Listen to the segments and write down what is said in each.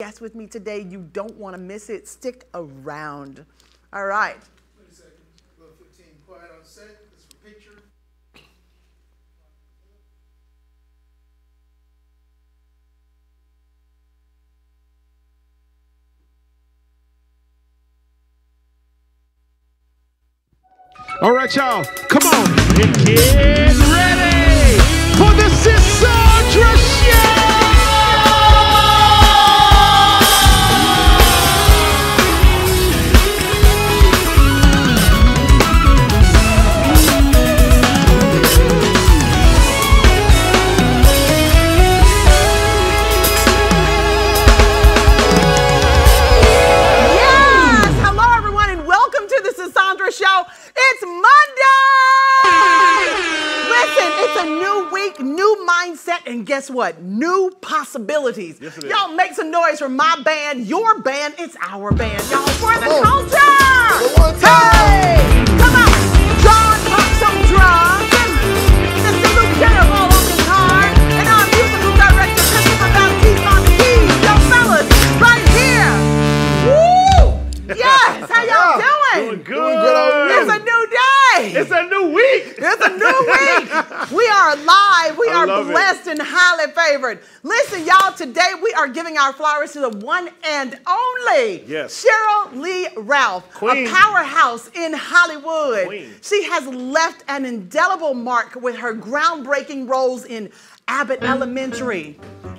guest with me today. You don't want to miss it. Stick around. All right. Wait a second. Level 15, quiet on set. This is for picture. All right, y'all, come on and get ready for the Sisaundra Show. It's Monday! Listen, it's a new week, new mindset, and guess what? New possibilities. Yes. Y'all make some noise for my band, your band, it's our band, y'all, for the Oh. culture! Time. Hey! Come on! John pop some drums. Mr. Luke Jenner all on guitar. And our musical director, Christopher Baptiste on the keys. Yo, fellas, right here. Woo! Yes, how y'all doing? Doing good. Doing good on you. It's a new day. It's a new week. It's a new week. We are alive. We I are love it. blessed and highly favored. Listen, y'all, today we are giving our flowers to the one and only Yes. Sheryl Lee Ralph, Queen. a powerhouse in Hollywood. Queen. She has left an indelible mark with her groundbreaking roles in Abbott Elementary and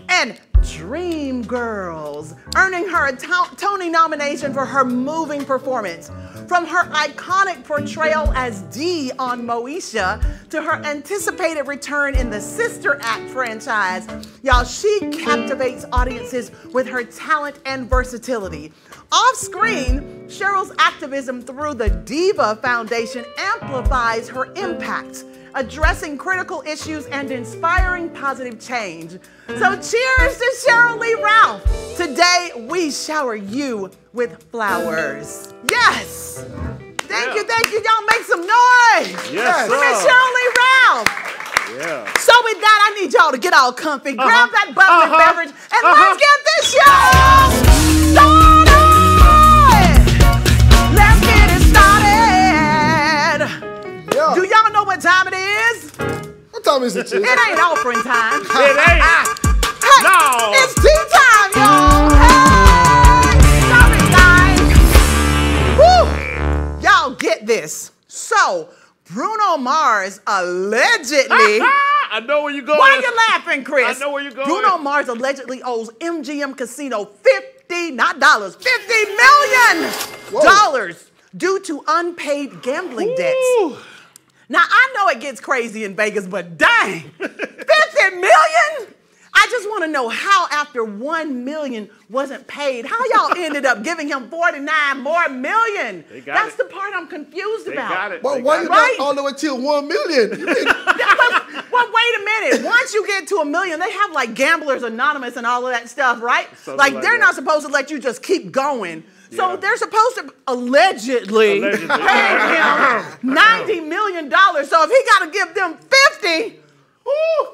Dreamgirls, earning her a To- Tony nomination for her moving performance. From her iconic portrayal as Dee on Moesha to her anticipated return in the Sister Act franchise, y'all, she captivates audiences with her talent and versatility. Off screen, Sheryl's activism through the Diva Foundation amplifies her impact addressing critical issues and inspiring positive change. So, cheers to Sheryl Lee Ralph. Today, we shower you with flowers. Yes! Thank Yeah. you, thank you. Y'all make some noise. Yes, Miss. Sheryl Lee Ralph. Yeah. So, with that, I need y'all to get all comfy, grab that bubbly Uh-huh. beverage, and Uh-huh. let's get this show is it? It ain't offering time. It ain't. Hey, No. It's tea time, y'all. Hey, sorry, guys. Woo. Y'all get this. So, Bruno Mars allegedly. I know where you're going. Why are you laughing, Chris? I know where you're going. Bruno Mars allegedly owes MGM Casino 50, not dollars, 50 million dollars due to unpaid gambling debts. Ooh. Now I know it gets crazy in Vegas, but dang, 50 million? I just want to know how after 1 million wasn't paid, how y'all ended up giving him 49 more million. They got That's it. the part I'm confused They about. got it. Well, They why got you it. Right. all the way till one million? Well, wait a minute. Once you get to a million, they have like Gamblers Anonymous and all of that stuff, right? Something like like they're that. not supposed to let you just keep going. So Yeah. they're supposed to allegedly, Allegedly. pay him ninety million dollars. So if he got to give them fifty, ooh,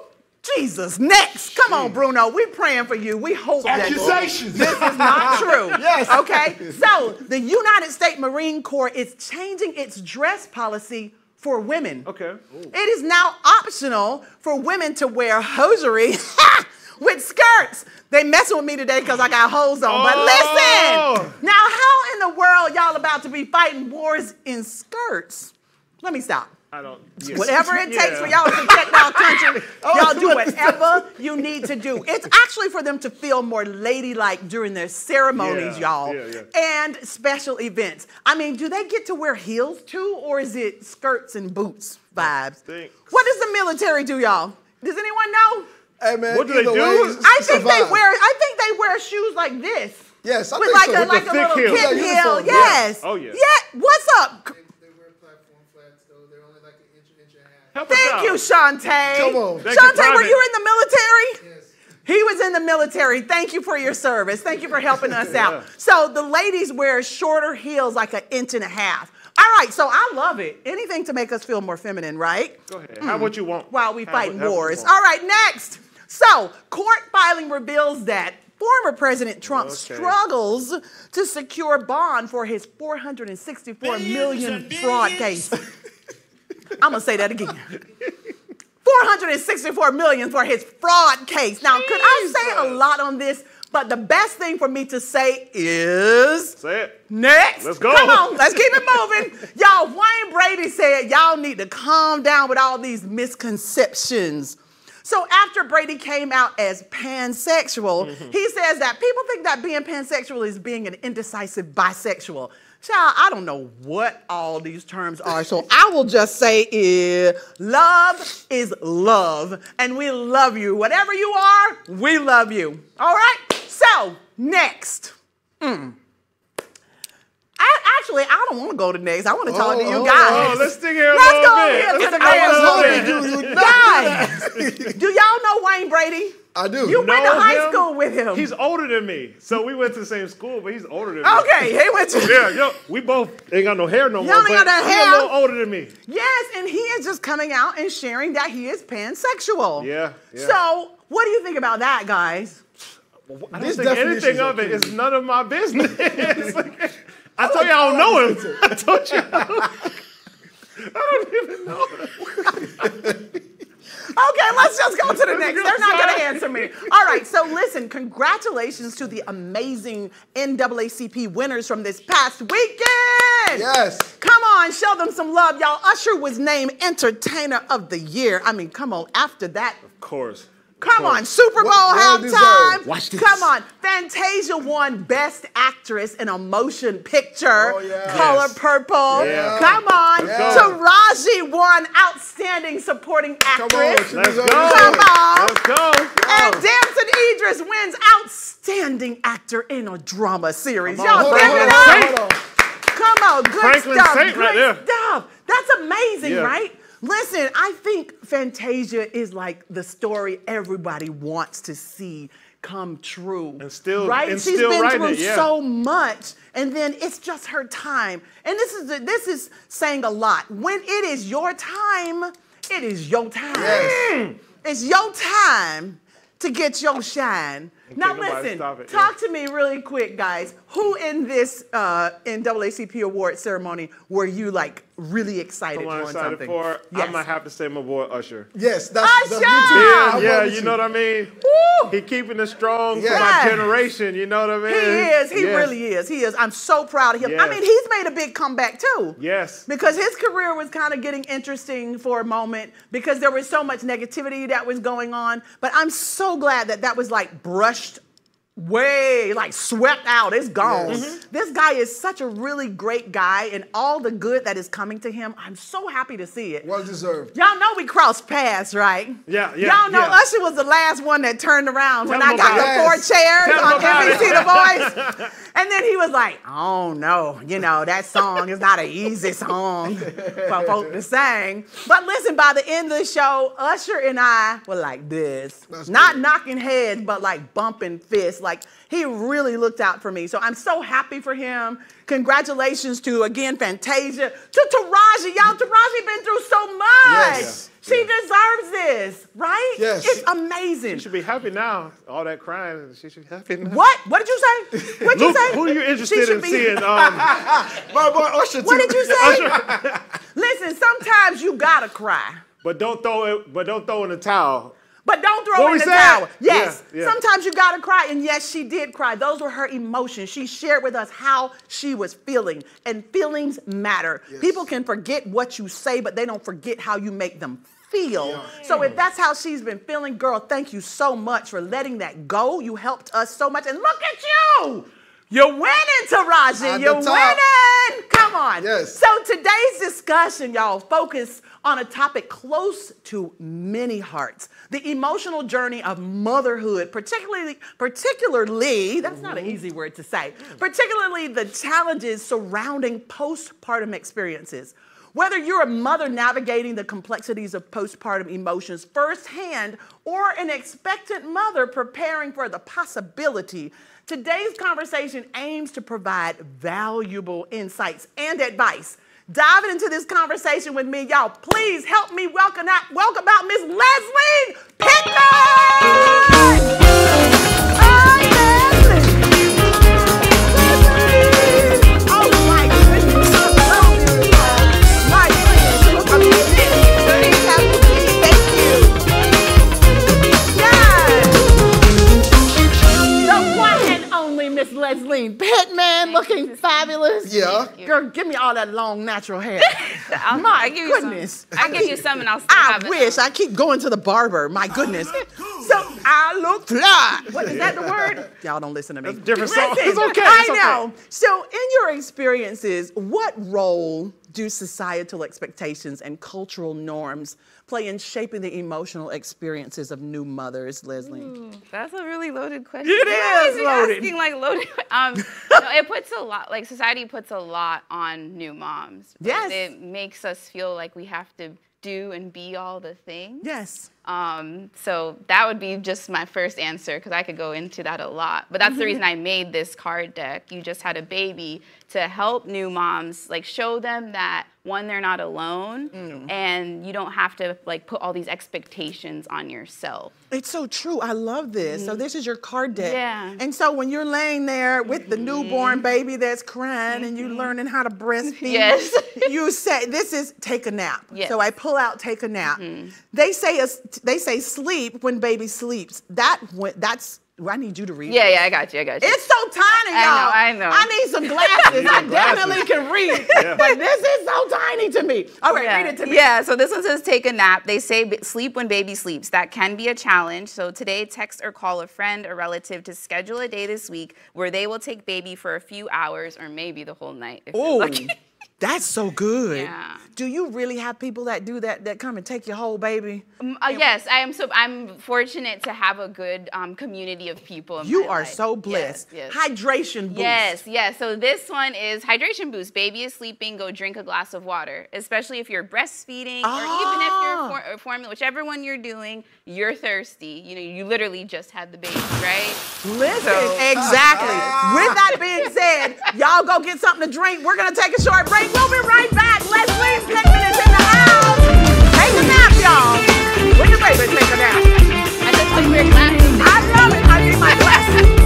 Jesus, next. Come on, Bruno. We're praying for you. We hope that Accusations. this is not true. Yes. Okay. So the United States Marine Corps is changing its dress policy for women. Okay. It is now optional for women to wear hosiery with skirts. They messing with me today because I got hose on. But Oh. listen, now how in the world y'all about to be fighting wars in skirts? Let me stop. I don't. yes. Whatever it takes for y'all to protect our country, Oh, y'all do whatever you need to do. It's actually for them to feel more ladylike during their ceremonies, Yeah, y'all, yeah, yeah. and special events. I mean, do they get to wear heels too, or is it skirts and boots vibes? Stinks. What does the military do, y'all? Does anyone know? hey man, What do they do? way, I think a they wear. I think they wear shoes like this. Yes, I with think like so. a With like a thick little heel. kitten Yeah, heel. uniform, yeah. Yes. Oh, yeah. Yeah. What's up? They, they wear platform flats though. They're only like an inch, inch and a half. Help us Thank out. you, Shantae. Come on. Thank you, Shantae, were you in the military? Yes. He was in the military. Thank you for your service. Thank you for helping us out. So the ladies wear shorter heels, like an inch and a half. All right, so I love it. Anything to make us feel more feminine, right? Go ahead. Have what you want. While we Have fighting what- have wars. All right, next. So court filing reveals that former President Trump Okay. struggles to secure bond for his 464 million fraud case. I'm gonna say that again. 464 million for his fraud case. Now, could I say a lot on this? But the best thing for me to say is Say it. next. Let's go. Come on, let's keep it moving. y'all, Wayne Brady said y'all need to calm down with all these misconceptions. So after Brady came out as pansexual, Mm-hmm. he says that people think that being pansexual is being an indecisive bisexual. Child, I don't know what all these terms are, so I will just say eh, love is love, and we love you. Whatever you are, we love you. All right? So, next. I, actually, I don't want to go to next. I want to talk to you Oh, guys. Oh, let's stick here a Let's little go bit. here Let's stick here a next little bit. You- you- Guys, do y'all know Wayne Brady? I do. You went to high him? school with him. He's older than me, so we went to the same school, but he's older than me. okay, he went to. Yeah, yo, we both ain't got no hair no more. Y'all ain't but got that he hair? a little older than me. Yes, and he is just coming out and sharing that he is pansexual. Yeah, yeah. So, what do you think about that, guys? I don't This think anything of it It's none of my business. Like, I told you I don't know him. I told you. I don't, I don't even know. Okay, let's just go to the next. They're not going to answer me. All right, so listen, congratulations to the amazing NAACP winners from this past weekend. Yes. Come on, show them some love, y'all. Usher was named Entertainer of the Year. I mean, come on, after that. Of course. Come on, Super Bowl Well- well halftime. Watch this. Come on, Fantasia won Best Actress in a Motion Picture, Oh, yeah. Color Yes. Purple. Yeah. Come on, Let's. Taraji won Outstanding Supporting Actress. Come on. Actress. Let's go. it. Come on. Let's go. And Damson Idris wins Outstanding Actor in a Drama Series. Y'all Hold give on, it hold up. on. Come on, good Franklin stuff. Saint good right there. stuff. That's amazing, Yeah. right? Listen, I think Fantasia is like the story everybody wants to see come true. And still- right? and She's still been through it, yeah. so much, and then it's just her time. And this is this is saying a lot. When it is your time, it is your time. Yes. It's your time to get your shine. Now listen, stop it, talk to me really quick, guys. Who in this uh, NAACP award ceremony were you like really excited I'm for? excited something? for. Yes. I'm gonna have to say my boy Usher. Yes, that's, that's me too. Usher! I Yeah, yeah, it you know what I mean. Woo! He keeping it strong for my generation. You know what I mean? He is. He Yes. really is. He is. I'm so proud of him. I mean, he's made a big comeback too. Yes. Because his career was kind of getting interesting for a moment because there was so much negativity that was going on. But I'm so glad that that was like brushed crushed way, like swept out. It's gone. Yes. Mm-hmm. This guy is such a really great guy, and all the good that is coming to him, I'm so happy to see it. Well deserved. Y'all know we crossed paths, right? Yeah, yeah, Y'all know yeah. Usher was the last one that turned around when i got the it. four chairs Tell 'em on about NBC it. The Voice. And then he was like, oh no, you know, that song is not an easy song for folk to sing. But listen, by the end of the show, Usher and I were like this. That's not good. knocking heads, but like bumping fists. Like he really looked out for me. So I'm so happy for him. Congratulations to again Fantasia, to Taraji. Y'all, Taraji been through so much. Yes. She deserves this, right? Yes. It's amazing. She should be happy now. All that crying, she should be happy now. What? What did you say? What did you say? who are you interested in be- seeing? Um, My boy Usher. What did you say? Listen, sometimes you gotta cry. but don't throw it. But don't throw in the towel. But don't throw What in the said? towel. Yes. Yeah, yeah. Sometimes you gotta cry. And yes, she did cry. Those were her emotions. She shared with us how she was feeling. And feelings matter. People can forget what you say, but they don't forget how you make them feel. So if that's how she's been feeling, girl, thank you so much for letting that go. You helped us so much. And look at you! You're winning, Taraji. You're winning. Come on. Yes. So today's discussion, y'all, focus on a topic close to many hearts: the emotional journey of motherhood, particularly, particularly. That's not an easy word to say. Particularly the challenges surrounding postpartum experiences. Whether you're a mother navigating the complexities of postpartum emotions firsthand or an expectant mother preparing for the possibility, today's conversation aims to provide valuable insights and advice. Diving into this conversation with me, y'all, please help me welcome out, welcome out Miss Leslie Pickard! That long natural hair. I'll, My I'll give you goodness. Some. I'll give you some and I'll still I have it. wish I keep going to the barber. My goodness. So I look fly. What is that the word? Y'all don't listen to me. That's different song. Listen, It's okay, I it's okay. know. So in your experiences, what role do societal expectations and cultural norms play in shaping the emotional experiences of new mothers, Leslie? That's a really loaded question. It You is loaded. Asking like loaded. Um, no, it puts a lot. Like society puts a lot on new moms. Yes. It makes us feel like we have to do and be all the things. Yes. Um, so that would be just my first answer because I could go into that a lot. But that's the reason I made this card deck. You just had a baby to help new moms, like show them that one, they're not alone, mm. and you don't have to like put all these expectations on yourself. It's so true. I love this. So mm-hmm. this is your card deck. Yeah. And so when you're laying there with the newborn mm-hmm. baby that's crying and you're mm-hmm. learning how to breastfeed, Yes. you say this is take a nap. Yes. So I pull out take a nap. They say us they say sleep when baby sleeps. That that's I need you to read. Yeah, this. yeah, I got you, I got you. It's so tiny, I know, y'all. I know. I need some glasses. I glasses. definitely can read, but this is so tiny to me. All right, yeah. read it to me. Yeah, so this one says take a nap. They say sleep when baby sleeps. That can be a challenge. So today, text or call a friend or relative to schedule a day this week where they will take baby for a few hours or maybe the whole night. If you're Oh, lucky. that's so good. Yeah. Do you really have people that do that that come and take your whole baby? Um, uh, yes, I am so I'm fortunate to have a good um, community of people. In You are life. so blessed. yes. Hydration boost. Yes, yes. So this one is hydration boost. Baby is sleeping. Go drink a glass of water. Especially if you're breastfeeding, or even if Ah. you're for, or formula, whichever one you're doing, you're thirsty. You know, you literally just had the baby, right? Listen, So- exactly. With that being said, y'all go get something to drink. We're gonna take a short break. We'll be right back. Leslie Pittman is in the house. Take a nap, y'all. When the baby take a nap. I just put weird glasses. I love it. I need my glasses.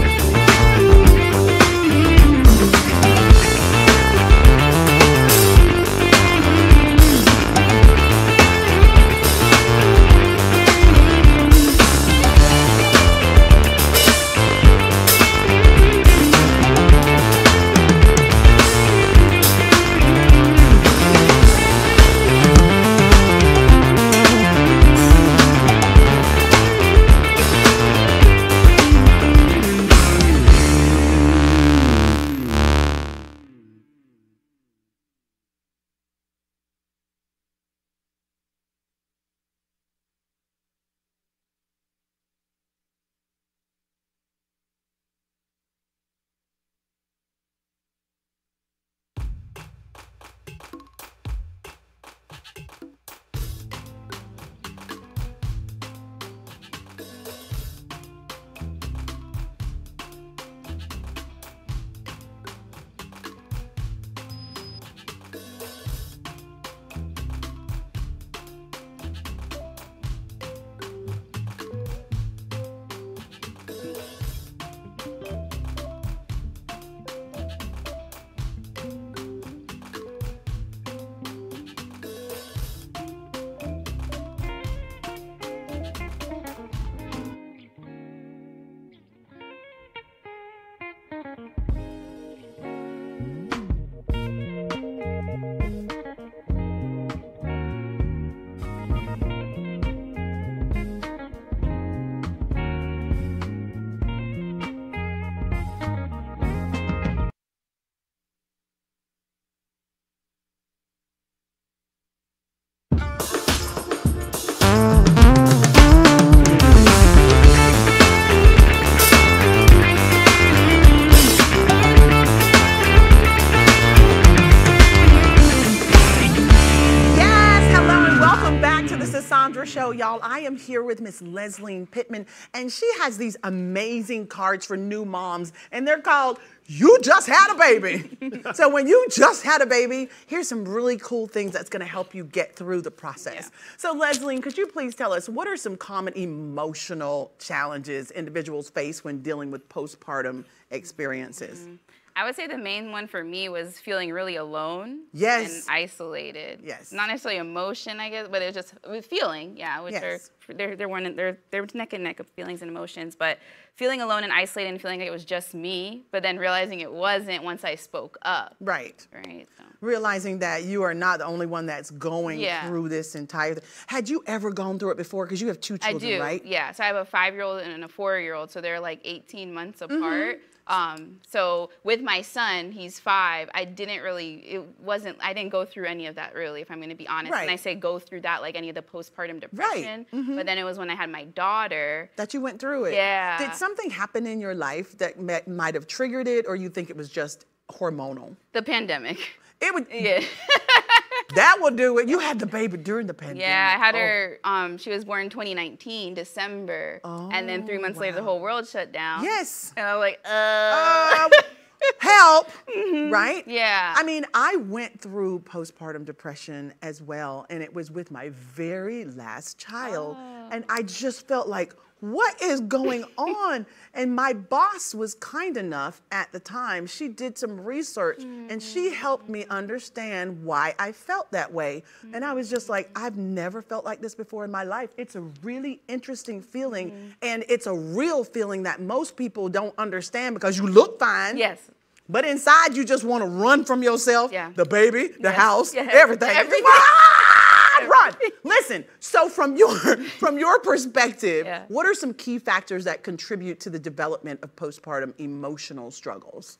Am here with Miss Leslie Pittman, and she has these amazing cards for new moms, and they're called You Just Had a Baby. so when you just had a baby, here's some really cool things that's gonna help you get through the process. So Leslie, could you please tell us what are some common emotional challenges individuals face when dealing with postpartum experiences? Mm-hmm. I would say the main one for me was feeling really alone. Yes. And isolated. Yes. Not necessarily emotion, I guess, but it was just with feeling, yeah, which Yes. are they're they're one they're they're neck and neck of feelings and emotions, but feeling alone and isolated and feeling like it was just me, but then realizing it wasn't once I spoke up. Right. Right. So. Realizing that you are not the only one that's going Yeah. through this entire thing. Had you ever gone through it before? Because you have two children, I do, right? yeah. So I have a five-year-old and a four-year-old, so they're like 18 months Mm-hmm. apart. Um, so with my son, he's five. I didn't really, it wasn't, I didn't go through any of that really, if I'm going to be honest. Right. And I say go through that like any of the postpartum depression. Mm-hmm. But then it was when I had my daughter. That you went through it. Yeah. Did something happen in your life that might have triggered it, or you think it was just hormonal? The pandemic. It would. Yeah. That will do it. You had the baby during the pandemic. Yeah, I had Oh. her. Um, she was born 2019, December, and then three months later, the whole world shut down. Yes. And I was like, uh, Uh, help, right? Mm-hmm. Yeah. I mean, I went through postpartum depression as well, and it was with my very last child. Oh. And I just felt like, what is going on? And my boss was kind enough at the time. She did some research and she helped me understand why I felt that way. And I was just like, I've never felt like this before in my life. It's a really interesting feeling. And it's a real feeling that most people don't understand because you look fine. yes. But inside, you just want to run from yourself, Yeah. the baby, the Yes. house, Yeah. everything. Everything. Ah, run. Listen. So from your from your perspective, Yeah. what are some key factors that contribute to the development of postpartum emotional struggles?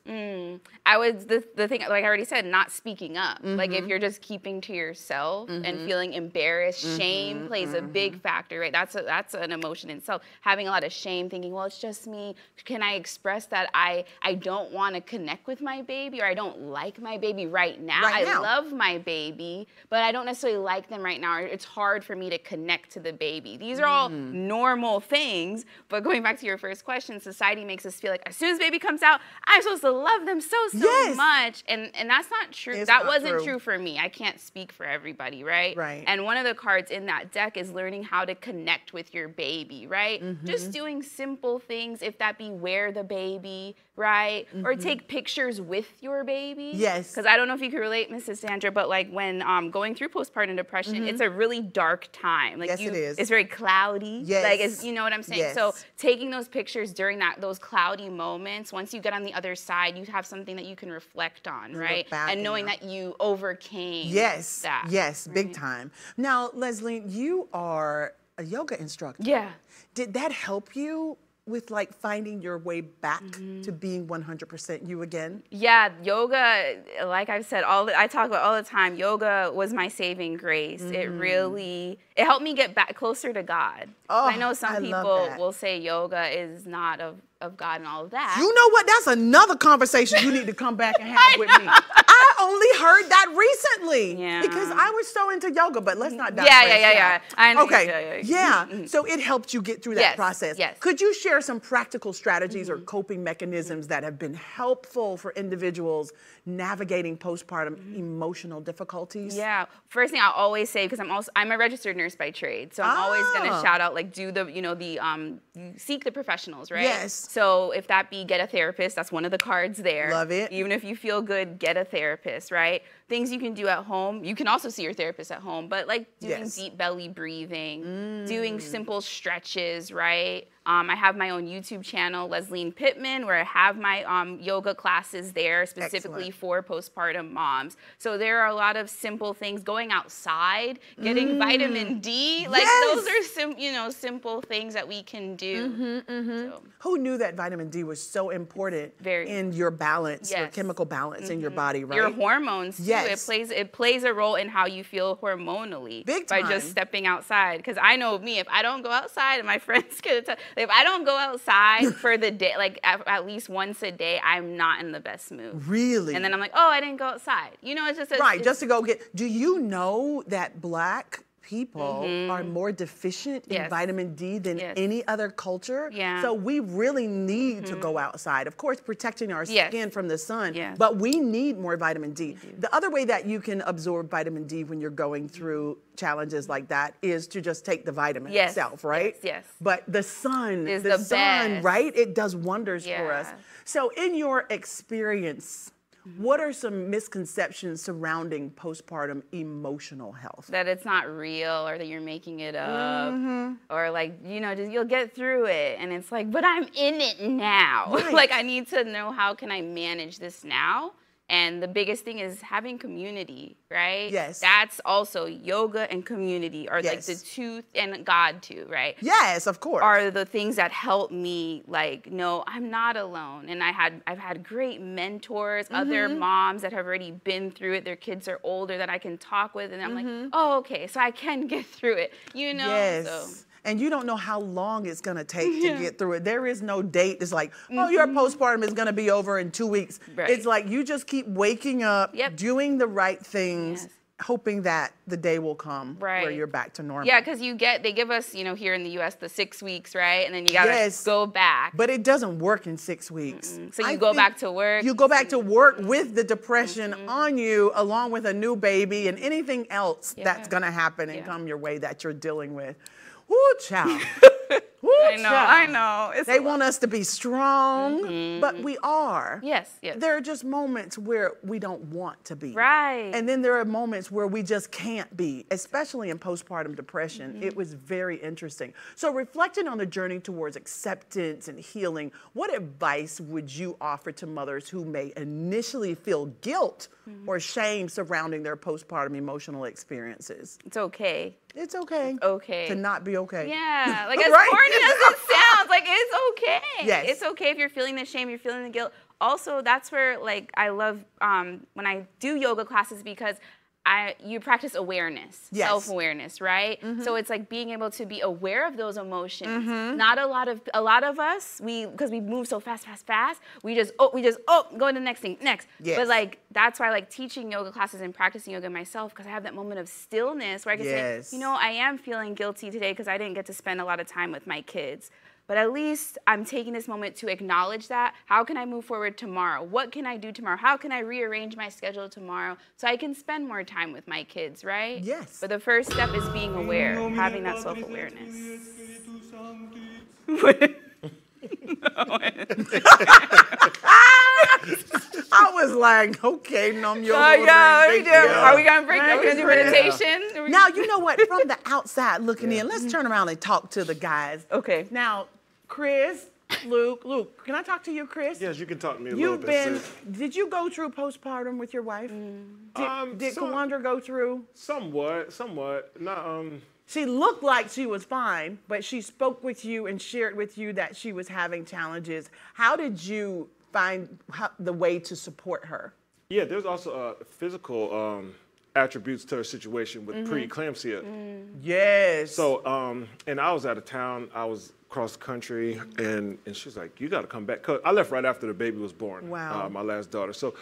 I was the, the thing like I already said, not speaking up. Like Mm-hmm. if you're just keeping to yourself and feeling embarrassed, Mm-hmm. shame plays a big factor, right? That's a, that's an emotion in itself. Having a lot of shame, thinking, well, it's just me. Can I express that I I don't want to connect with my baby or I don't like my baby right now? Right I love my baby, but I don't necessarily like them right now. It's hard for me to connect to the baby. These are all Mm-hmm. normal things. But going back to your first question, society makes us feel like as soon as baby comes out, I'm supposed to love them so so Yes. much, and and that's not true. It's that not wasn't true. true. for me. I can't speak for everybody, right? Right. And one of the cards in that deck is learning how to connect with your baby, right? Mm-hmm. Just doing simple things, if that be wear the baby, right, or take pictures with your baby. Mm-hmm. Yes. Because I don't know if you can relate, Mrs. Sandra, but like when um, going through postpartum depression, it's a really dark time. Like Mm-hmm. Yes, you, it is. It's very cloudy. Yes. Like it's, you know what I'm saying. Yes. So taking those pictures during that those cloudy moments, once you get on the other side, you have something that you can reflect on, right? And knowing now- that you overcame. Yes. That. Yes, big time. Now, Leslie, you are a yoga instructor. Yeah. Did that help you with like finding your way back Mm-hmm. to being 100% you again? Yeah, yoga, like I've said, all the, I talk about all the time. Yoga was my saving grace. It Mm. really it helped me get back closer to God. Oh, I know some I people will say yoga is not of, of God and all of that. You know what? That's another conversation you need to come back and have with me. I only heard that recently Yeah. because I was so into yoga, but let's not Yeah, digress yeah, yeah, now. yeah. I know- Okay, yeah, yeah. yeah. So it helped you get through that Yes, process. yes. Mm-hmm. Could you share some practical strategies or coping mechanisms that have been helpful for individuals navigating postpartum emotional difficulties? Mm-hmm. Yeah. First thing I'll always say because I'm also I'm a registered nurse by trade, so I'm always Ah. gonna shout out like do the you know the um you seek the professionals, right? Yes. So if that be get a therapist, that's one of the cards there. Love it. Even if you feel good, get a therapist, right? Things you can do at home. You can also see your therapist at home, but like doing Yes. deep belly breathing, Mm. doing simple stretches, right? Um, I have my own YouTube channel, Leslie Pittman, where I have my um, yoga classes there specifically Excellent. for postpartum moms. So there are a lot of simple things. Going outside, getting vitamin D, like those Mm. Are sim- you know simple things that we can do. Mm-hmm, So, Who knew that vitamin D was so important Very. in your balance, your Yes. Mm-hmm. chemical balance in your body, right? Your hormones too. Yes. It plays it plays a role in how you feel hormonally Big time. by just stepping outside. Because I know me, if I don't go outside, and my friends can tell, if I don't go outside for the day, like at, at least once a day, I'm not in the best mood. really? And then I'm like, oh, I didn't go outside. You know, it's just a, right, it's- just to go get. Do you know that black people are mm-hmm. more deficient in vitamin D than Yes. any other culture. Yeah. So we really need to go mm-hmm. outside. Of course, protecting our Yes. skin from the sun, Yes. but we need more vitamin D. The other way that you can absorb vitamin D when you're going through challenges like that is to just take the vitamin Yes. itself, right? Yes, yes. But the sun, Is the, the sun, best. right? It does wonders for us. Yeah. So, in your experience, what are some misconceptions surrounding postpartum emotional health? that it's not real or that you're making it up Mm-hmm. or like you know just you'll get through it and it's like but i'm in it now Right. like i need to know how can i manage this now and the biggest thing is having community right Yes. that's also yoga and community are like the Yes. two and god too right Yes, of course. are the things that help me like no i'm not alone and i had i've had great mentors other Mm-hmm. moms that have already been through it their kids are older that i can talk with and i'm Mm-hmm. like oh okay so i can get through it you know Yes. so And you don't know how long it's gonna take Yeah. Mm-hmm. to get through it. There is no date. It's like, oh, your postpartum is gonna be over in two weeks. Right. It's like you just keep waking up, Yep. doing the right things, Yes. hoping that the day will come where you're back to normal. yeah because you get they give us you know here in the us the six weeks right and then you gotta Yes. go back But it doesn't work in six weeks. So you I go back to work. You go back to work with the depression Mm-hmm. on you, along with a new baby and anything else that's gonna happen and Yeah. come your way that you're dealing with. Woo, child. Woo, i know i know it's They want us to be strong, but we are. yes yes There are just moments where we don't want to be. right And then there are moments where we just can't be, especially in postpartum depression. Mm-hmm. It was very interesting. So, reflecting on the journey towards acceptance and healing, what advice would you offer to mothers who may initially feel guilt Mm-hmm. or shame surrounding their postpartum emotional experiences? it's okay It's okay. Okay. To not be okay. Yeah, like as Right? corny as it sounds, like it's okay. Yes. It's okay if you're feeling the shame, you're feeling the guilt. Also, that's where like I love um, when I do yoga classes because I you practice awareness, Yes. self-awareness, right? Mm-hmm. So it's like being able to be aware of those emotions. Mm-hmm. Not a lot of a lot of us we because we move so fast, fast, fast. We just oh we just oh go to the next thing next. Yes. But like that's why I like teaching yoga classes and practicing yoga myself because I have that moment of stillness where I can Yes. say, you know, I am feeling guilty today because I didn't get to spend a lot of time with my kids. But at least I'm taking this moment to acknowledge that. How can I move forward tomorrow? What can I do tomorrow? How can I rearrange my schedule tomorrow so I can spend more time with my kids, right? Yes. But the first step is being aware, having that self awareness. I was like, okay, numb your Oh, yeah, what are we? Are we gonna break? Are we gonna do meditation? Now you know what? From the outside looking in, let's turn around and talk to the guys. Okay. Now, Chris, Luke, Luke, can I talk to you, Chris? Yes, you can talk to me a You've little been. bit. sis. Did you go through postpartum with your wife? Did, Um, did so- Kawandra go through? Somewhat, somewhat. Not um. She looked like she was fine, but she spoke with you and shared with you that she was having challenges. How did you find how, the way to support her? Yeah, there's also uh, physical um, attributes to her situation with Mm-hmm. preeclampsia. Yes. So, um, and I was out of town. I was across the country, and and she was like, "You got to come back." 'Cause I left right after the baby was born. Wow. Uh, my last daughter. So.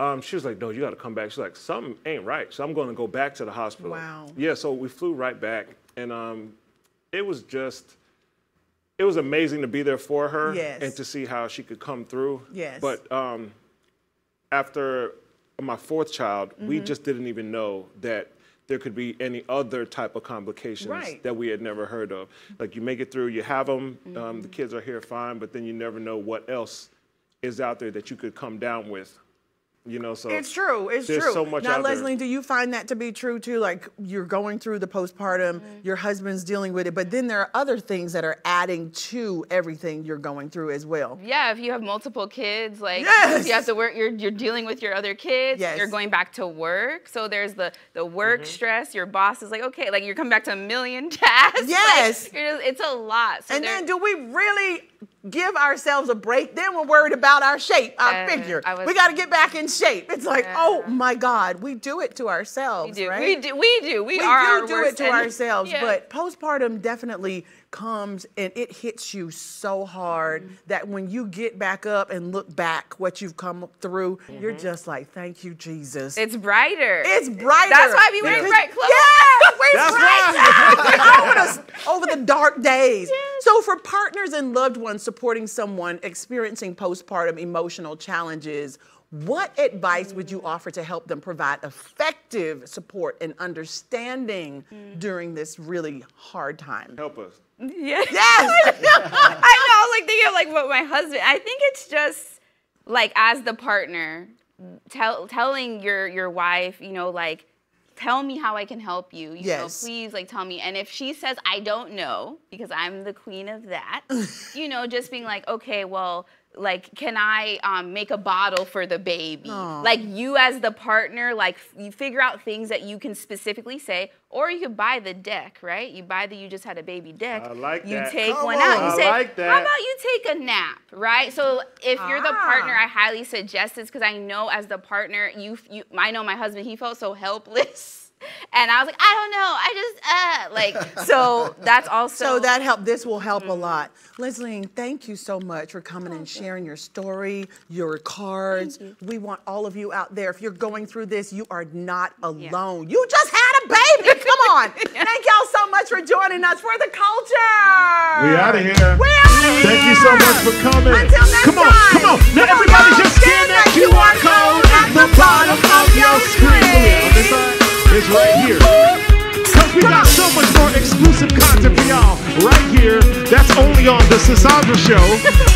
Um, she was like, "No, you got to come back." She's like, "Something ain't right." So I'm going to go back to the hospital. Wow. Yeah. So we flew right back, and um, it was just, it was amazing to be there for her Yes. and to see how she could come through. Yes. But um, after my fourth child, Mm-hmm. we just didn't even know that there could be any other type of complications Right. that we had never heard of. Like you make it through, you have them, um, Mm-hmm. the kids are here fine, but then you never know what else is out there that you could come down with. You know, so It's true. It's there's true. so much now, out there. Leslie, do you find that to be true too? Like you're going through the postpartum, Mm-hmm. your husband's dealing with it, but then there are other things that are adding to everything you're going through as well. Yeah, if you have multiple kids, like Yes. you have to work, you're, you're dealing with your other kids. Yes. You're going back to work, so there's the the work Mm-hmm. stress. Your boss is like, okay, like you're coming back to a million tasks. Like, Yes. you're just- it's a lot. So And there- then, do we really give ourselves a break? Then we're worried about our shape, our Uh, figure. Was- we got to get back in shape. It's like, oh my God, we do it to ourselves, we do, right? we do, we do, we, we do do it to ourselves, Yeah. but postpartum definitely comes and it hits you so hard mm-hmm. that when you get back up and look back what you've come through, you're mm-hmm. just like, thank you, Jesus. It's brighter. It's brighter. That's why I be wearing Because- bright clothes. Yeah, wear That's bright over, the, over the dark days. So for partners and loved ones supporting someone experiencing postpartum emotional challenges, what advice would you offer to help them provide effective support and understanding mm. during this really hard time? Help us. Yeah. Yes. I know. I was like thinking of like what my husband. I think it's just like as the partner, tell telling your your wife, you know, like tell me how I can help you. You Yes. know, please like tell me. And if she says I don't know because I'm the queen of that, you know, just being like, okay, well. Like, can I um, make a bottle for the baby? Like, you as the partner, like, f- you figure out things that you can specifically say, or you could buy the deck, right? You buy the you just had a baby deck. I like you that. take Come one on. out. You I say, like that. how about you take a nap, right? So if you're the partner, Ah. I highly suggest this because I know as the partner, you, you, I know my husband, he felt so helpless. And I was like, I don't know, I just, uh, like, so that's also. So that help. This will help a lot. Leslie, thank you so much for coming and sharing your story, your cards. We want all of you out there. If you're going through this, you are not alone. You just had a baby. Come on. Thank y'all so much for joining us for the culture. We outta here. We out of here. Thank you so much for coming. Until next come on, time. come on. Now Come on, everybody just scan that QR code at the bottom of your screen. It's right here. Cause we got so much more exclusive content for y'all right here. That's only on the Sisaundra Show.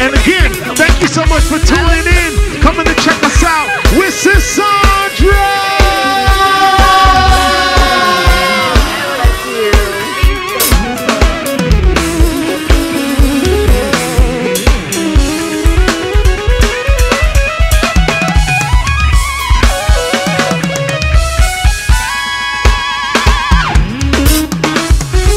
And again, thank you so much for tuning in, coming to check us out with Sisaundra.